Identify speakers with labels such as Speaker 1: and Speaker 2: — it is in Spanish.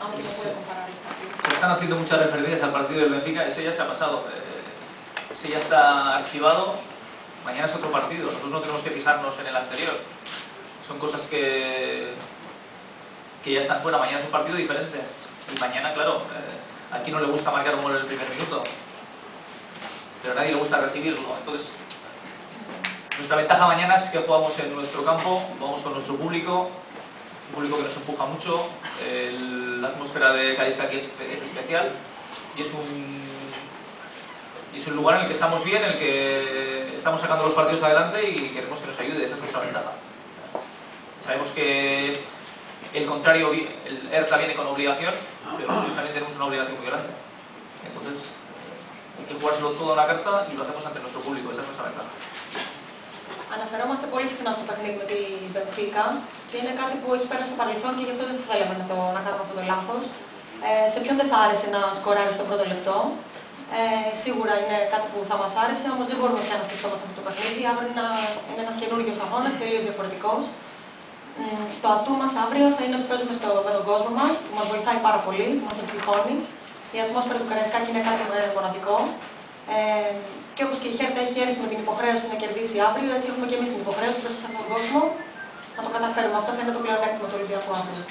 Speaker 1: Aunque no
Speaker 2: Se están haciendo muchas referencias al partido del Benfica, ese ya se ha pasado. eh, ese ya está archivado. Mañana es otro partido, nosotros no tenemos que fijarnos en el anterior. Son cosas que, que ya están fuera, mañana es un partido diferente. Y mañana, claro, eh, aquí no le gusta marcar un gol en el primer minuto, pero a nadie le gusta recibirlo. Entonces, nuestra ventaja mañana es que jugamos en nuestro campo, vamos con nuestro público, un público que nos empuja mucho, la atmósfera de Cádiz aquí es, es especial y es un y es un lugar en el que estamos bien, en el que estamos sacando los partidos adelante y queremos que nos ayude, esa es nuestra ventaja. Sabemos que el contrario, el ERTA viene con obligación, pero también tenemos una obligación muy grande. Entonces, hay que jugárselo todo a la carta y lo hacemos ante nuestro público, esa es nuestra ventaja.
Speaker 1: Αναφερόμαστε πολύ συχνά στο παιχνίδι με την Μπενφίκα και είναι κάτι που έχει πέρασει στο παρελθόν και γι' αυτό δεν θα θέλαμε να, το, να κάνουμε αυτό το λάθος. Ε, σε ποιον δεν θα άρεσε να σκοράρει στο πρώτο λεπτό; Ε, σίγουρα είναι κάτι που θα μας άρεσε, όμως δεν μπορούμε πια να σκεφτόμαστε αυτό το παιχνίδι. Αύριο είναι, ένα- είναι ένας καινούριο αγώνας, τελείως διαφορετικός. Μ, Το ατού μας αύριο θα είναι ότι παίζουμε στο, με τον κόσμο μας, που μας βοηθάει πάρα πολύ, που μας εξυγχώνει. Η ατμόσφαιρα του Καραϊσκάκη είναι κάτι ε, μοναδικό. Ε, και όπω και η Χέρτα έχει έρθει με την υποχρέωση να κερδίσει αύριο, έτσι έχουμε και εμείς την υποχρέωση προς αυτόν τον κόσμο να το καταφέρουμε. Αυτό θα είναι το πλεονέκτημα του Ολυμπιακού αύριο.